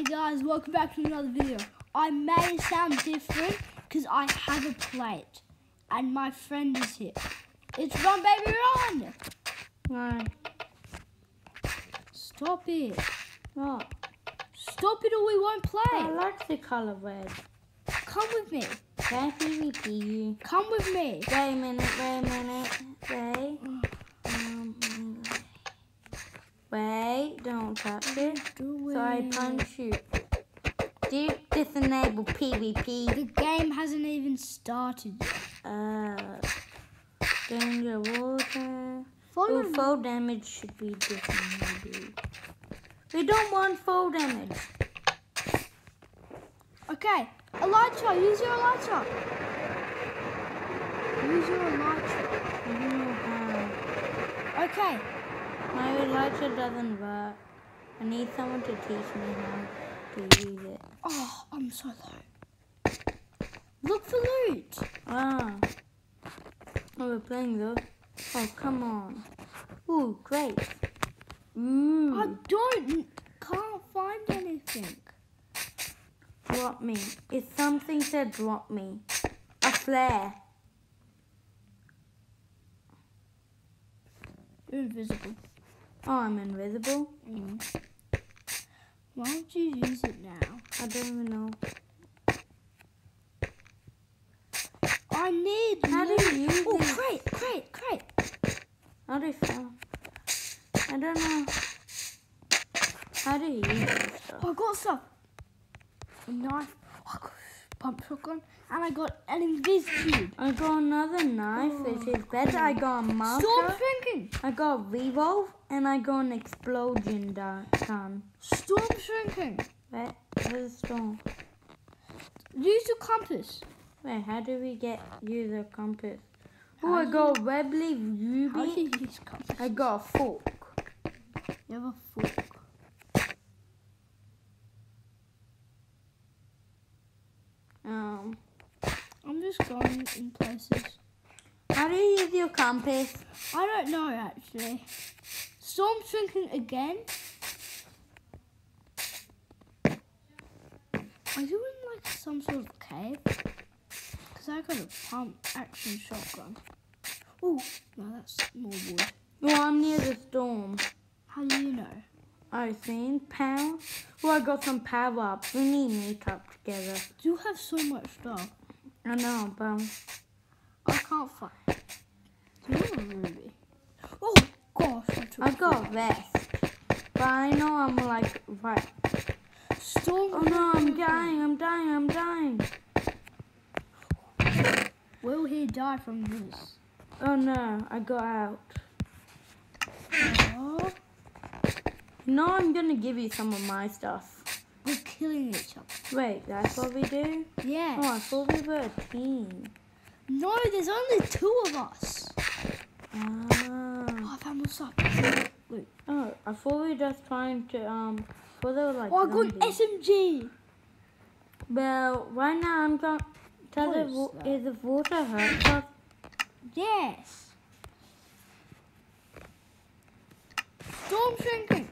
Hey guys, welcome back to another video. I may sound different because I have a plate and my friend is here. It's Run Baby Run! No. Stop it. What? Stop it or we won't play. I like the colour red. Come with me. We see you? Come with me. Wait a minute, wait a minute. Wait. Wait, don't touch it. Do So I punch you. Do disenable The game hasn't even started. Uh, danger water. Follow full damage should be disenabled. We don't want full damage. Okay, Elytra, use your Elytra. Use your Elytra. I don't know how. Okay, My Elytra doesn't work. I need someone to teach me how to use it. oh, I'm so low. Look for loot. Ah. Oh, we're playing though. Oh, come on. Ooh, great. Ooh. I don't, can't find anything. Drop me. If something said drop me. A flare. You're invisible. Oh, I'm invisible. Mm. Why don't you use it now? I don't even know. I need How do you use Oh, crate, crate, crate. How do you feel? I don't know. How do you use stuff? I got stuff. A knife. A pump shotgun. And I got an invis tube. I got another knife, which is better. I got a Storm Stop shrinking. I got a revolve, and I got an explosion gun. Storm shrinking. Where? Where's the storm? Use your compass. Wait, how do we get use a compass? Oh, I got a Webley How do ruby. you use compass? I got a fork. You have a fork. Um, I'm just going in places. how do you use your compass? I don't know actually. Storm shrinking again. Are you in like some sort of cave? Cause I got a pump action shotgun. Oh no, that's more wood. Oh, I'm near the storm. How do you know? I think power. Oh, I got some power ups. We need makeup up together. You have so much stuff. I know, but I can't find. Do you have a ruby? Oh gosh, I took. I got a vest. But I know I'm like right. Storm. Oh no, I'm dying. I'm dying. I'm dying. Will he die from this? Oh no, I got out. Oh, No, I'm gonna give you some of my stuff. we're killing each other. Wait, that's what we do? Yeah. Oh, I thought we were a team. No, there's only two of us. Ah. Oh, I found more stuff. Wait. Oh, I thought we were just trying to um. Thought they were like. Oh, I got. SMG. Well, right now I'm going. Does What it is wa- that? is the water hurt? Yes. Storm shrinking.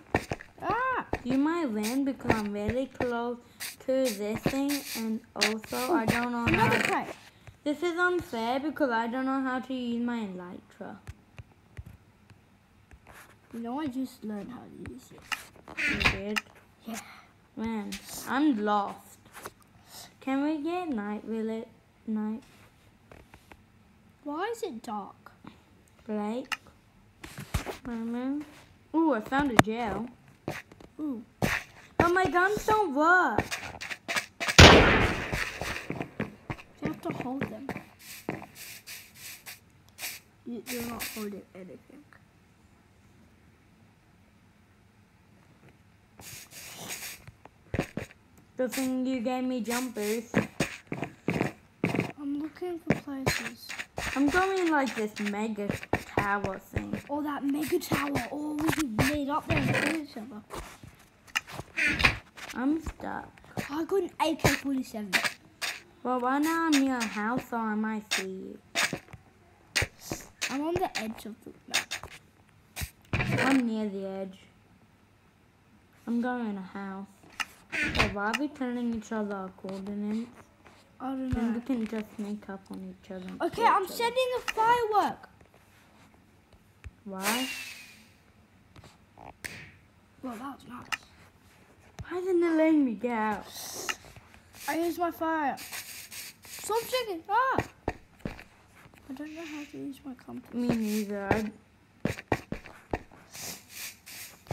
Ah. You might win because I'm really close to this thing, and also I don't know Another how. crate. This is unfair because I don't know how to use my elytra. You know, I just learned how to use it. You did? Yeah. Man, I'm lost. Can we get night village night Why is it dark? Blake? Moment. Ooh, I found a jail. Ooh. But my guns don't work. You have to hold them. You, you're not holding anything. Good thing you gave me jumpers. I'm looking for places. I'm going like this mega tower thing. Oh, that mega tower. Oh, we could meet up there and kill each other. I'm stuck. I got an AK-47. Well, right now I'm near a house, so I might see you. I'm on the edge of the map. I'm near the edge. I'm going in a house. Wait, Why are we telling each other our coordinates? I don't know. Then we can just sneak up on each other. Okay, I'm other. sending a firework. Why? Well, that was nice. Why didn't it let me get out? I used my fire. Stop shaking. Ah! I don't know how to use my compass. Me neither. I,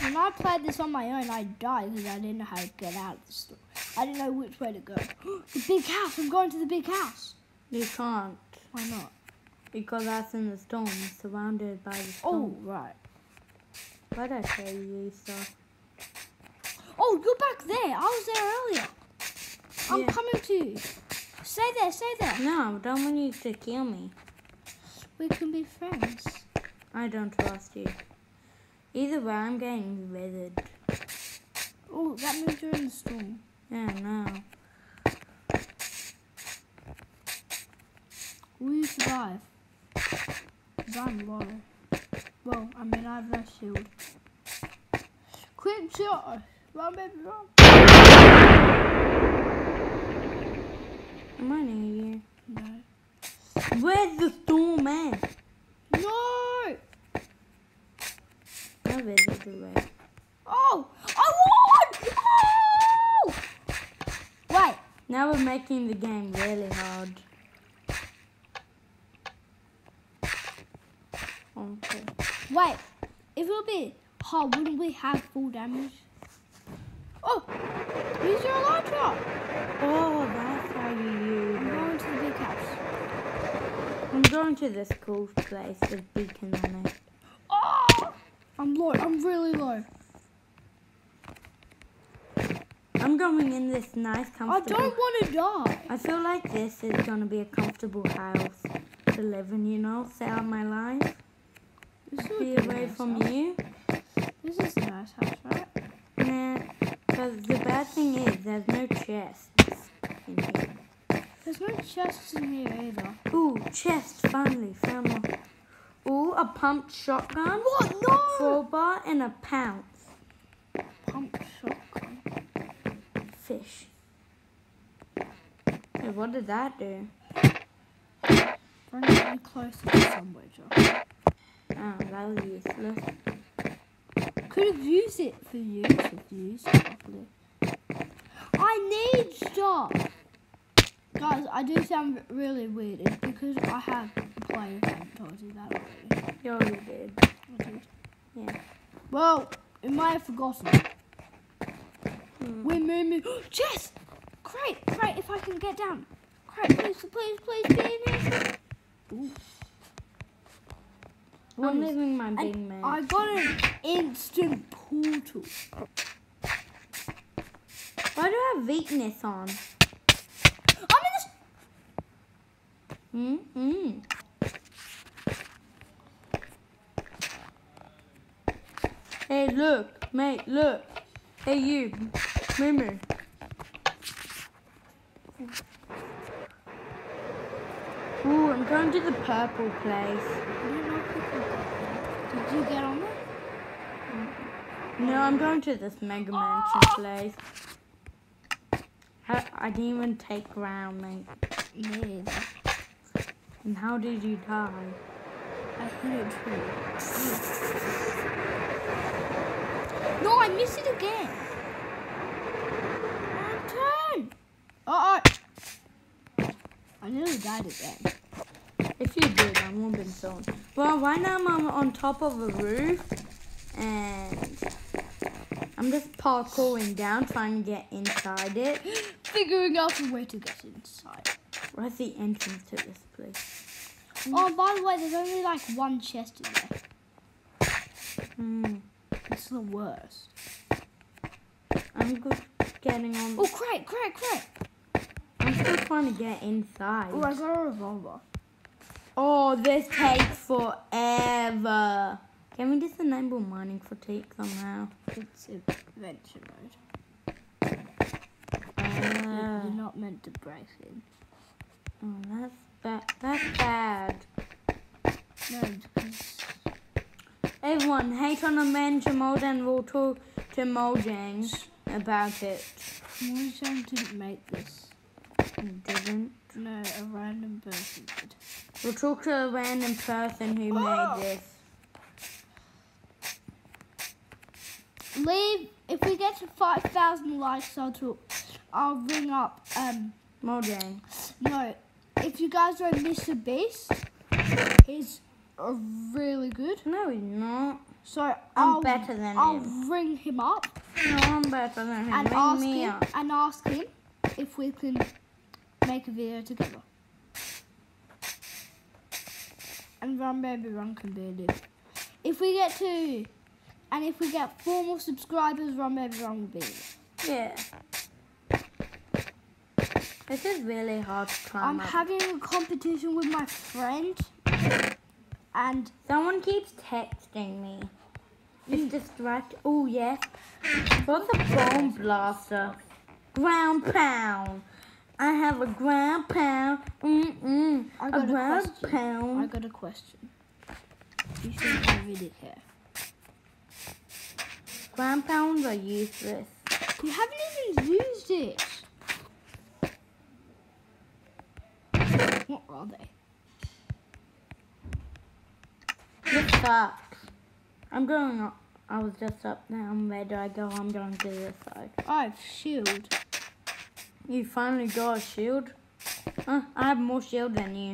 When I played this on my own, I died because I didn't know how to get out of the store. I didn't know which way to go. the big house. I'm going to the big house. you can't. Why not? Because that's in the storm, surrounded by the storm. Oh, right. Why'd I tell you stuff? Oh, you're back there. I was there earlier. I'm Yeah. coming to you. Stay there. Stay there. No, I don't want you to kill me. We can be friends. I don't trust you. Either way, I'm getting withered. Oh, that means you're in the storm. Yeah, no. Will you survive? I'm low. Well, I mean, I have no shield. Quick shot! Run, baby, run! Am I near you? No. Where's the storm at? No! No withered away. Oh! I won! Oh! Wait, Now we're making the game really hard. Okay. wait. If it would be hard, wouldn't we have full damage? Oh! Use your elytra! Oh, that's how you use I'm going to the big house. I'm going to this cool place with beacon on it. Oh! I'm low. I'm really low. I'm going in this nice, comfortable... I don't want to die. I feel like this is gonna be a comfortable house to live in. You know, set up my life, This be away nice from house. you. This is a nice house, right? Nah, because the bad thing is there's no chests in here. There's no chests in here either. Ooh, chest! Finally found one. Ooh, a pumped shotgun, What? No! crowbar, and a pounce. Pump shotgun. Fish. Hey, what did that do? Bring me closer to somewhere, Josh. Ah, oh, that was useless. Could have used it for use if used it properly. I need stuff. Guys, I do sound really weird. It's because I have a player. I told you that already. You already did. I did. Yeah. Well, it might have forgotten. Hmm. We're moving. Jess! Great, great, if I can get down. Great, please, please, please be in here. Ooh. I'm living my big man. I got an instant portal. Why do I have weakness on? I'm in this. Hmm? Hmm. Hey, look, mate, look. Hey, you, Mimi. Ooh, I'm going to the purple place. I don't know if you can- Did you get on there? No, I'm going to this Mega Mansion place. I, I didn't even take ground, mate. And how did you die? I hit a tree. No, I missed it again. Turn. Uh oh. I nearly died again. If you did, I won't been so. Well, right now I'm on top of a roof, and I'm just parkouring down, trying to get inside it. Figuring out a way to get inside. Where's the entrance to this place? Oh, by the way, there's only like one chest in there. Hmm. It's the worst. I'm good getting on. Oh, crate, crate, crate. Trying to get inside. Oh, I got a revolver. Oh, this takes forever. Can we disable mining fatigue somehow? It's adventure mode. Uh, You're not meant to break in. oh, that's bad. That's bad. No, Everyone, hate on a mention mode and we'll talk to Mojang about it. Moonshine didn't make this. Didn't. No, a random person did. We'll talk to a random person who made this. Leave if we get to five thousand likes. I'll talk. I'll ring up. Um, Mojang. no, if you guys know Mr. Beast, he's uh, really good. No, he's not. So I'm I'll, better than him. I'll him. ring him up No, I'm better than him. and Ring ask me him up. and ask him if we can make a video together. And Run Baby Run can be it. If we get to, and if we get four more subscribers, Run Baby Run will be it. Yeah. This is really hard to climb I'm up. having a competition with my friend, and Someone keeps texting me. It's mm. distract. Oh yes. What's a bomb blaster? Ground pound. I have a ground pound. Mm mm. I A got a question. I got a question. You should have it here. Ground pounds are useless. You haven't even used it. What are they? This sucks. I'm going up. I was just up now. Where do I go? I'm going to this side. I have shield. You finally got a shield? Huh, I have more shield than you.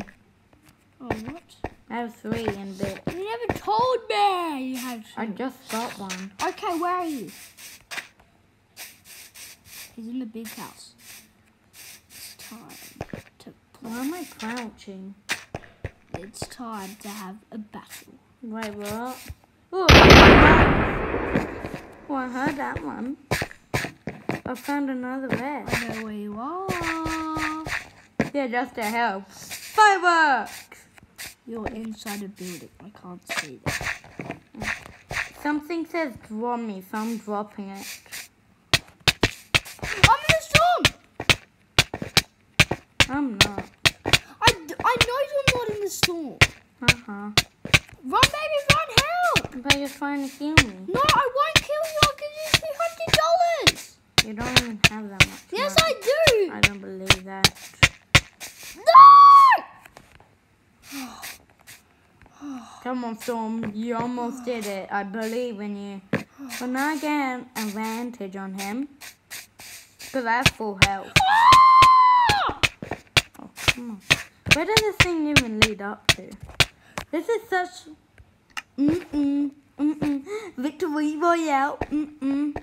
Oh, what? I have three in bit. You never told me you had I just got one. Okay, where are you? He's in the big house. It's time to Why am I crouching? It's time to have a battle. Wait, what? Oh, oh, I heard that one. I found another red. I know where you are. Yeah, just to help. Fireworks! You're inside a building. I can't see that. Something says drop me, so I'm dropping it. I'm in a storm. I'm not. I, I know you're not in the storm. Uh-huh. Run, baby, run! Help! But you're trying to kill me. Storm. You almost did it. I believe in you. But now I get an advantage on him. Because I have full health. Ah! Oh, come on. Where does this thing even lead up to? This is such. Mm-mm. Mm-mm. Victory Royale. Mm-mm.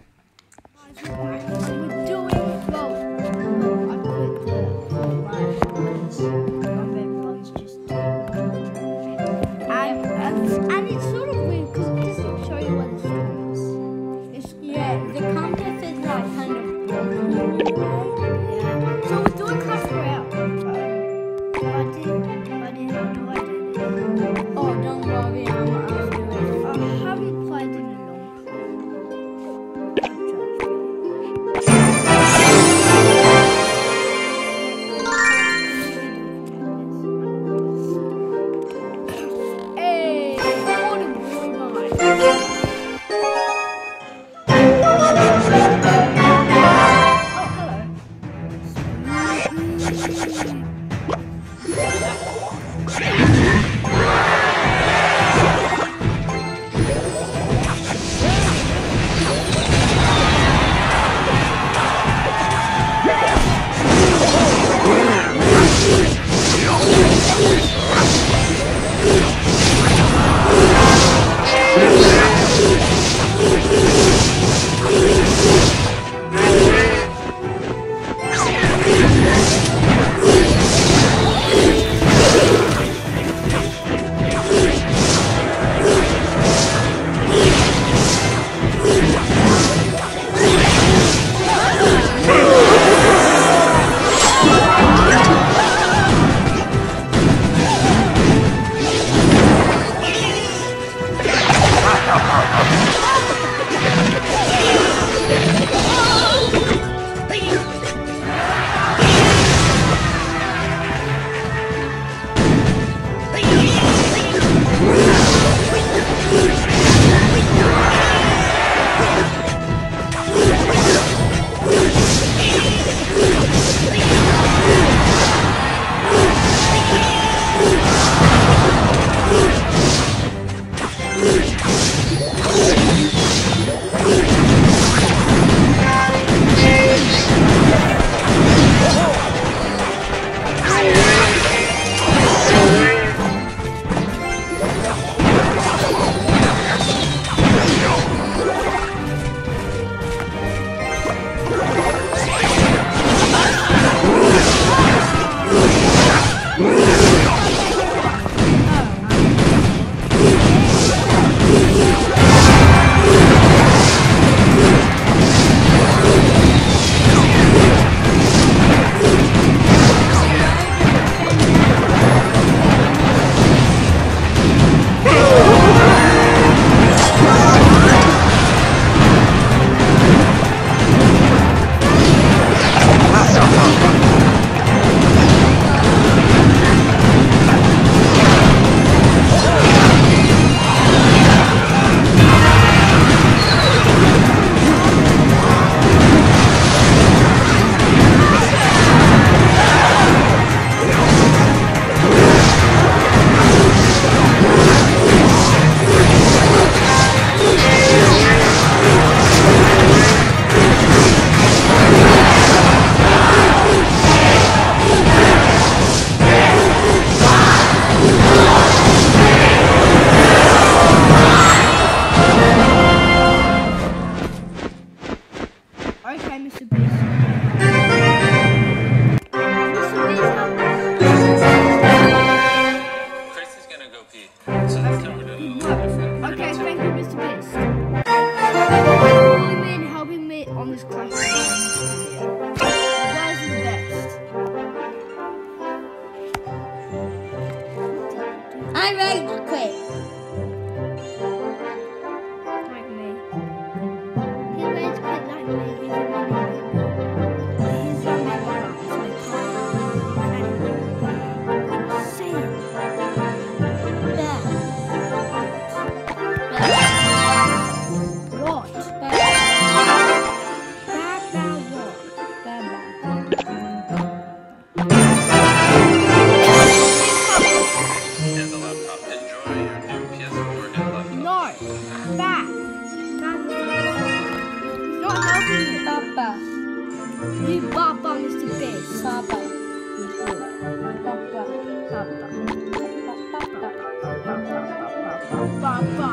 ba ba.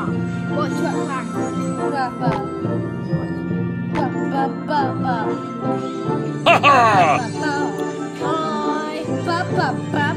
Watch what back. Ba ba. Ba ba ba ba. Ha ha! Ba ba. Hi. Ba ba ba.